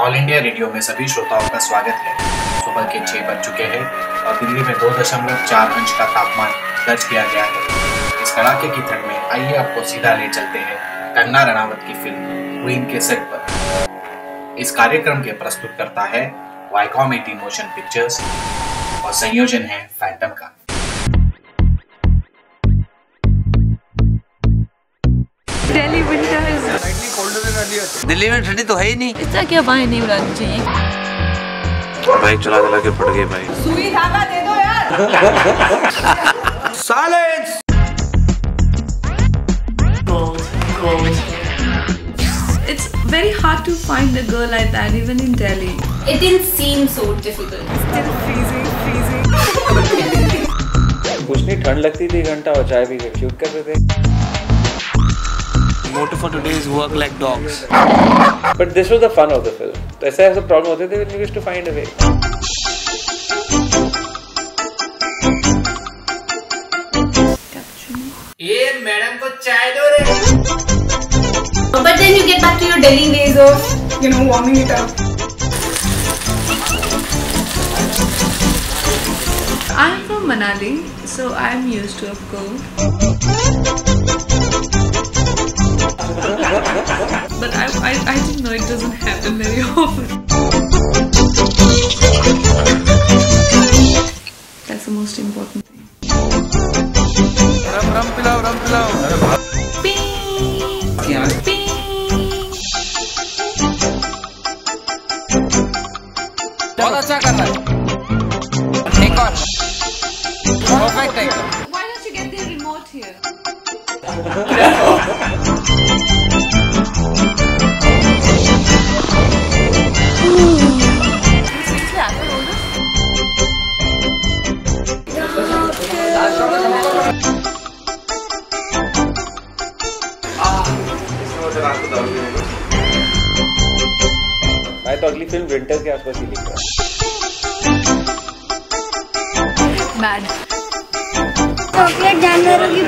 All India radio में सभी श्रोताओं का स्वागत है। सुबह के छह बज चुके हैं और दिल्ली में दो दशमलव चार अंश का तापमान दर्ज किया गया है। इस कड़ाके की ठंड में आइए आपको सीधा ले चलते हैं कंगना रणावत की फ़िल्म क्वीन के सेट पर। इस कार्यक्रम के प्रस्तुत करता है वाईकॉम एटी मोशन पिक्चर्स और संयोजन है फैंटम का। दिल्ली में ठंडी तो है ही नहीं। इतना क्या बाहें नहीं उड़ानी चाहिए? बाइक चला चला के पड़ गई भाई। सुई धागा दे दो यार। Silence It's very hard to find a girl like that even in Delhi. It didn't seem so difficult. कुछ नहीं ठंड लगती थी घंटा और चाय पी के शूट करते थे motto for today is work like dogs but this was the fun of the film तो ऐसे ऐसे प्रॉब्लम होते थे when we used to find a way ये मैडम को चाय दो रे But then you get back to your Delhi ways of, you know, warming it up. I'm from Manali, so I'm used to of cold. I, I, I didn't know it doesn't happen very often. That's the most important thing. रम रम पिलाओ रम पिलाओ Ping, ping. बहुत अच्छा कर रहा है एक और perfect है एकदम Why don't you get the remote here? मैं तो अगली फ़िल्म विंटर के आसपास ही लिख रहा हूँ चॉकलेट जानवरों की